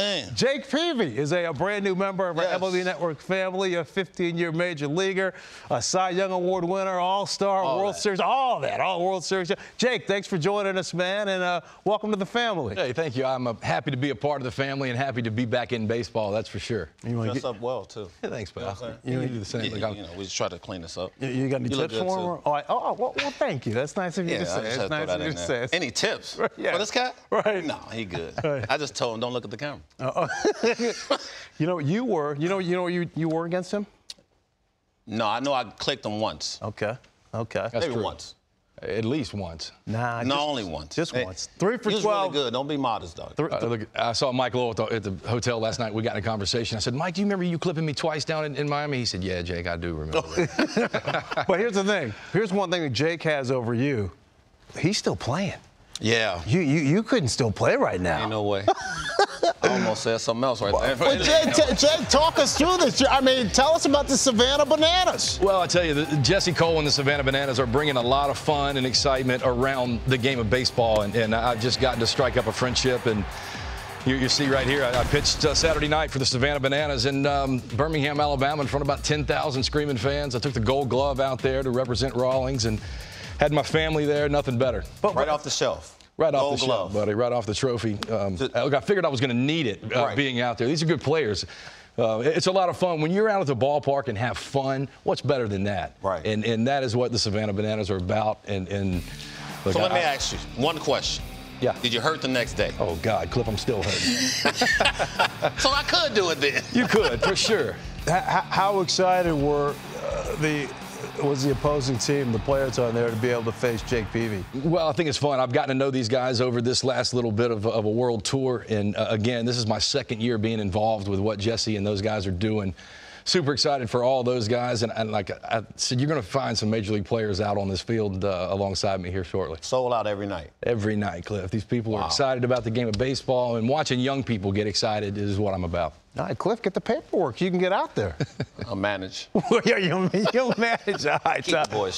Man. Jake Peavy is a, a brand new member of our Yes. MLB Network family, a 15-year major leaguer, a Cy Young Award winner, All-Star, All World that. Series, all that, all World Series. Jake, thanks for joining us, man, and uh, welcome to the family. Hey, thank you. I'm uh, happy to be a part of the family and happy to be back in baseball. That's for sure. You, wanna Dress get- up well, too. Yeah, thanks, You know pal. what You, do the same. Yeah, Look, I'm- you know, we just try to clean this up. you, you got any You tips for too. him? Oh, I, oh well, well, thank you. That's nice of you Yeah, to I say. just That's nice of you to say. Any tips yeah. for this guy? Right. No, he good. Right. I just told him don't look at the camera. You know, you were, you know, you know, you you were against him. No, I know I clicked him once. Okay, okay. That's Maybe true. once. At least once. Nah, no, just- only once. just Hey, once. Three for he was 12. really good. Don't be modest, dog. Three- Uh, look, I saw Mike Lowell at the, at the hotel last night. We got in a conversation. I said, Mike, do you remember you clipping me twice down in, in Miami? He said, Yeah, Jake, I do remember. that." But here's the thing. Here's one thing that Jake has over you. He's still playing. Yeah. You you, you couldn't still play right now. Ain't no way. I almost said something else right there. Well, Jake, t- Jake, talk us through this. I mean, tell us about the Savannah Bananas. Well, I tell you, the, Jesse Cole and the Savannah Bananas are bringing a lot of fun and excitement around the game of baseball, and, and I've just gotten to strike up a friendship. And you, you see right here, I, I pitched uh, Saturday night for the Savannah Bananas in um, Birmingham, Alabama, in front of about 10,000 screaming fans. I took the Gold Glove out there to represent Rawlings, and had my family there. Nothing better. But right off the shelf. Right off Gold the glove. shelf, buddy. Right off the trophy. Um, Ju- look, I figured I was going to need it uh, Right. being out there. These are good players. Uh, it's a lot of fun. When you're out at the ballpark and have fun, what's better than that? Right. And, and that is what the Savannah Bananas are about. And, and look, So let I- me ask you one question. Yeah. Did you hurt the next day? Oh, God, Cliff, I'm still hurting. So I could do it then. you could, for sure. How, how excited were uh, the was the opposing team, the players on there, to be able to face Jake Peavy? Well, I think it's fun. I've gotten to know these guys over this last little bit of, of a world tour. And uh, again, this is my second year being involved with what Jesse and those guys are doing. Super excited for all those guys. And, and like I said, you're going to find some major league players out on this field uh, alongside me here shortly. Sold out every night. Every night, Cliff. These people are excited about the game of baseball, and watching young people get excited is what I'm about. All right, Cliff, get the paperwork. You can get out there. I'll manage. you'll, you'll manage. All right, Keep uh, boys